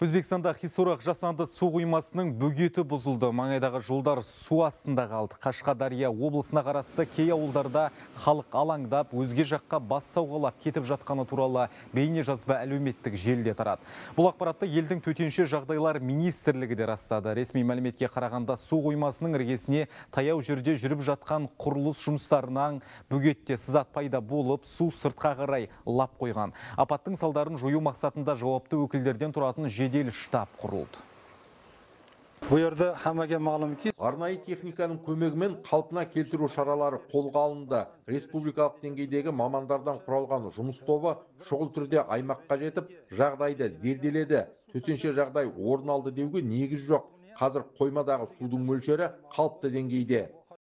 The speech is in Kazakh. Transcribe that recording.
Өзбекстанда Хисурақ жасанды су құймасының бөгеті бұзылды. Маңайдағы жолдар су астында қалды. Қашқадария облысына қарасты кей ауылдарда халық алаңдап, өзге жаққа бас сауғалап кетіп жатқаны туралы бейне жазба әлеуметтік желіде тарады. Бұл ақпаратты елдің төтенше жағдайлар министрлігі де растады. Ресми мәліметке қарағанда су құймасының іргесіне таяу жерде жүріп жатқан құрылыс жұмыстарынан бөгетте сызат пайда болып, су сыртқа қарай лап қойған. Апаттың салдарын жою мақсатында жауапты өкілдерден тұратын жедел штаб құрылды. бұл жерде хаммаге мәлімки арнайы техниканың көмегімен қалпына келтіру шаралары қолға алынды. Республикалық деңгейдегі мамандардан құралған жұмыс тобы шұғыл түрде аймаққа жетіп жағдайды зерделеді. Төтенше жағдай орын алды деуге негіз жоқ. Қазір қоймадағы судың мөлшері қалыпты деңгейде.